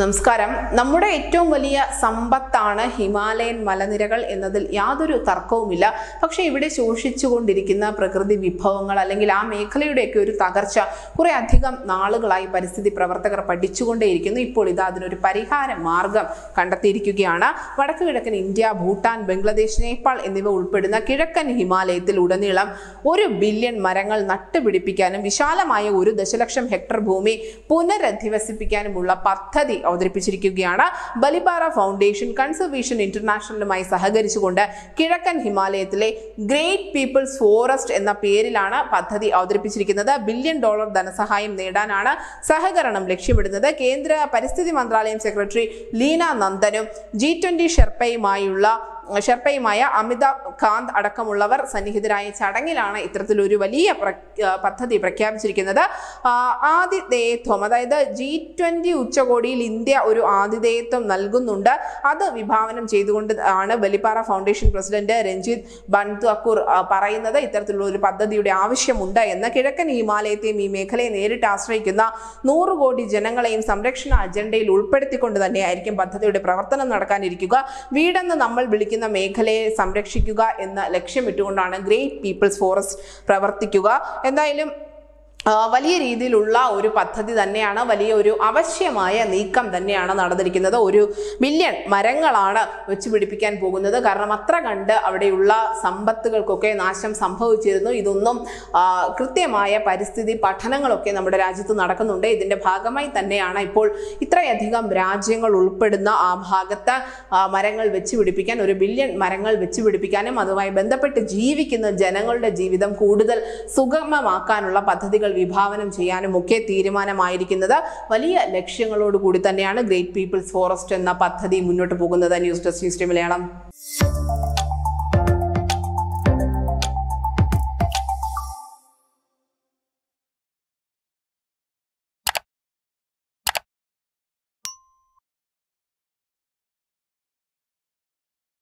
നമസ്കാരം. നമ്മുടെ ഏറ്റവും വലിയ സമ്പത്താണ് ഹിമാലയൻ മലനിരകൾ എന്നതിൽ യാതൊരു തർക്കവുമില്ല. പക്ഷെ ഇവിടെ ശോഷിച്ചുകൊണ്ടിരിക്കുന്ന പ്രകൃതി വിഭവങ്ങൾ അല്ലെങ്കിൽ ആ മേഖലയുടെയൊക്കെ ഒരു തകർച്ച കുറെ അധികം നാളുകളായി പരിസ്ഥിതി പ്രവർത്തകർ പഠിച്ചുകൊണ്ടേയിരിക്കുന്നു. ഇപ്പോൾ ഇത് അതിനൊരു പരിഹാര മാർഗം കണ്ടെത്തിയിരിക്കുകയാണ്. വടക്കു കിഴക്കൻ ഇന്ത്യ ഭൂട്ടാൻ ബംഗ്ലാദേശ് നേപ്പാൾ എന്നിവ ഉൾപ്പെടുന്ന കിഴക്കൻ ഹിമാലയത്തിൽ ഉടനീളം ഒരു ബില്യൺ മരങ്ങൾ നട്ടുപിടിപ്പിക്കാനും വിശാലമായ ഒരു ദശലക്ഷം ഹെക്ടർ ഭൂമി പുനരധിവസിപ്പിക്കാനുമുള്ള പദ്ധതി അവതരിപ്പിച്ചിരിക്കുകയാണ്. ബലിപാറ ഫൗണ്ടേഷൻ കൺസർവേഷൻ ഇന്റർനാഷണലുമായി സഹകരിച്ചുകൊണ്ട് കിഴക്കൻ ഹിമാലയത്തിലെ ഗ്രേറ്റ് പീപ്പിൾസ് ഫോറസ്റ്റ് എന്ന പേരിലാണ് പദ്ധതി അവതരിപ്പിച്ചിരിക്കുന്നത്. ബില്യൺ ഡോളർ ധനസഹായം നേടാനാണ് സഹകരണം ലക്ഷ്യമിടുന്നത്. കേന്ദ്ര പരിസ്ഥിതി മന്ത്രാലയം സെക്രട്ടറി ലീന നന്ദനും ജി ട്വന്റി ഷെർപ്പയുമായുള്ള ഷെർപ്പയുമായ അമിതാഭ് കാന്ത് അടക്കമുള്ളവർ സന്നിഹിതരായ ചടങ്ങിലാണ് ഇത്തരത്തിലൊരു വലിയ പദ്ധതി പ്രഖ്യാപിച്ചിരിക്കുന്നത്. ആതിഥേയത്വം അതായത് ജി ട്വന്റി ഉച്ചകോടിയിൽ ഇന്ത്യ ഒരു ആതിഥേയത്വം നൽകുന്നുണ്ട്. അത് വിഭാവനം ചെയ്തുകൊണ്ട് ആണ് ബലിപ്പാറ ഫൗണ്ടേഷൻ പ്രസിഡന്റ് രഞ്ജിത്ത് ബൻതക്കൂർ പറയുന്നത്. ഇത്തരത്തിലുള്ള ഒരു പദ്ധതിയുടെ ആവശ്യമുണ്ട് എന്ന് കിഴക്കൻ ഹിമാലയത്തെയും ഈ മേഖലയെ നേരിട്ട് ആശ്രയിക്കുന്ന നൂറ് കോടി ജനങ്ങളെയും സംരക്ഷണ അജണ്ടയിൽ ഉൾപ്പെടുത്തിക്കൊണ്ട് തന്നെയായിരിക്കും പദ്ധതിയുടെ പ്രവർത്തനം നടക്കാനിരിക്കുക. വീടെന്ന് നമ്മൾ വിളിക്കുന്ന മേഖലയെ സംരക്ഷിക്കുക എന്ന ലക്ഷ്യമിട്ടുകൊണ്ടാണ് ഗ്രേറ്റ് പീപ്പിൾസ് ഫോറസ്റ്റ് പ്രവർത്തിക്കുക. എന്തായാലും വലിയ രീതിയിലുള്ള ഒരു പദ്ധതി തന്നെയാണ് വലിയ ഒരു അവശ്യമായ നീക്കം തന്നെയാണ് നടന്നിരിക്കുന്നത്. ഒരു മില്യൺ മരങ്ങളാണ് വെച്ച് പിടിപ്പിക്കാൻ പോകുന്നത്. കാരണം അത്ര കണ്ട് അവിടെയുള്ള സമ്പത്തുകൾക്കൊക്കെ നാശം സംഭവിച്ചിരുന്നു. ഇതൊന്നും കൃത്യമായ പരിസ്ഥിതി പഠനങ്ങളൊക്കെ നമ്മുടെ രാജ്യത്ത് നടക്കുന്നുണ്ട്. ഇതിന്റെ ഭാഗമായി തന്നെയാണ് ഇപ്പോൾ ഇത്രയധികം രാജ്യങ്ങൾ ഉൾപ്പെടുന്ന ആ ഭാഗത്ത് മരങ്ങൾ വെച്ച് പിടിപ്പിക്കാൻ ഒരു ബില്യൺ മരങ്ങൾ വെച്ച് പിടിപ്പിക്കാനും അതുമായി ബന്ധപ്പെട്ട് ജീവിക്കുന്ന ജനങ്ങളുടെ ജീവിതം കൂടുതൽ സുഗമമാക്കാനുള്ള പദ്ധതികൾ വിഭാവനം ചെയ്യാനും ഒക്കെ തീരുമാനമായിരിക്കുന്നത് വലിയ ലക്ഷ്യങ്ങളോടുകൂടി തന്നെയാണ് ഗ്രേറ്റ് പീപ്പിൾസ് ഫോറസ്റ്റ് എന്ന പദ്ധതി മുന്നോട്ട് പോകുന്നത്. News desk news day Malayalam.